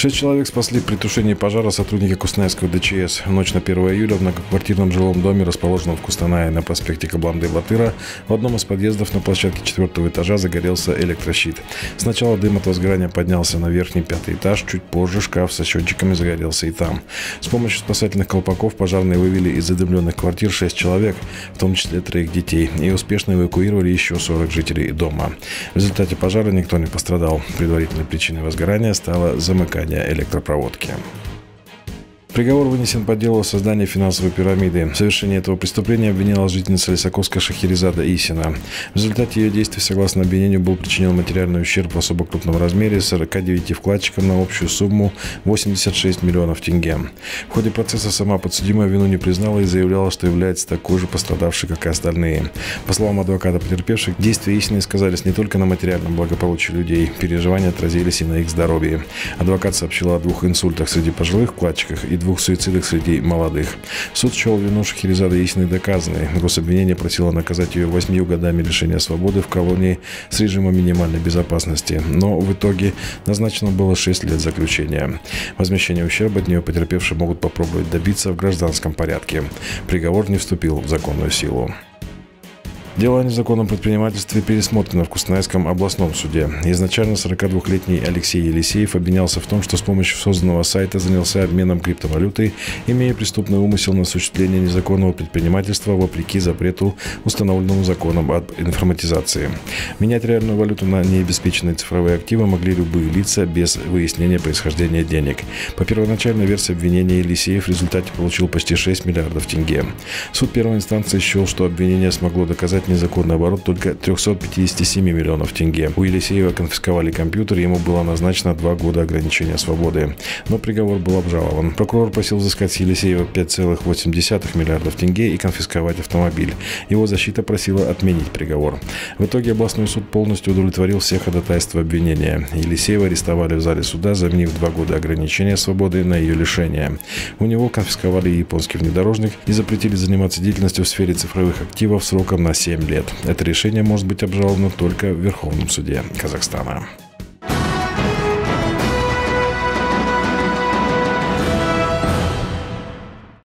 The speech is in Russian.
Шесть человек спасли при тушении пожара сотрудники Кустанайского ДЧС. В ночь на 1 июля в многоквартирном жилом доме, расположенном в Кустанае на проспекте Кабланды-Батыра, в одном из подъездов на площадке четвертого этажа загорелся электрощит. Сначала дым от возгорания поднялся на верхний пятый этаж, чуть позже шкаф со счетчиками загорелся и там. С помощью спасательных колпаков пожарные вывели из задымленных квартир шесть человек, в том числе троих детей, и успешно эвакуировали еще 40 жителей дома. В результате пожара никто не пострадал. Предварительной причиной возгорания стало замыкание электропроводки. Приговор вынесен по делу о создании финансовой пирамиды. В совершении этого преступления обвинила жительница Лисаковска Шахерезада Исина. В результате ее действий, согласно обвинению, был причинен материальный ущерб в особо крупном размере 49 вкладчикам на общую сумму 86 миллионов тенге. В ходе процесса сама подсудимая вину не признала и заявляла, что является такой же пострадавшей, как и остальные. По словам адвоката потерпевших, действия Исины сказались не только на материальном благополучии людей, переживания отразились и на их здоровье. Адвокат сообщил о двух инсультах среди пожилых вкладчиков и двух суицидах среди молодых. Суд счел вину Шахерезада истинной доказанной. Гособвинение просило наказать ее восьмью годами лишения свободы в колонии с режимом минимальной безопасности. Но в итоге назначено было 6 лет заключения. Возмещение ущерба от нее потерпевшие могут попробовать добиться в гражданском порядке. Приговор не вступил в законную силу. Дело о незаконном предпринимательстве пересмотрено в Кустанайском областном суде. Изначально 42-летний Алексей Елисеев обвинялся в том, что с помощью созданного сайта занялся обменом криптовалюты, имея преступный умысел на осуществление незаконного предпринимательства вопреки запрету, установленному законом об информатизации. Менять реальную валюту на необеспеченные цифровые активы могли любые лица без выяснения происхождения денег. По первоначальной версии обвинения Елисеев в результате получил почти 6 миллиардов тенге. Суд первой инстанции счел, что обвинение смогло доказать незаконный оборот только 357 миллионов тенге. У Елисеева конфисковали компьютер, ему было назначено два года ограничения свободы. Но приговор был обжалован. Прокурор просил взыскать с Елисеева 5,8 миллиардов тенге и конфисковать автомобиль. Его защита просила отменить приговор. В итоге областной суд полностью удовлетворил все ходатайства обвинения. Елисеева арестовали в зале суда, заменив два года ограничения свободы на ее лишение. У него конфисковали японский внедорожник и запретили заниматься деятельностью в сфере цифровых активов сроком на 7 7 лет. Это решение может быть обжаловано только в Верховном суде Казахстана.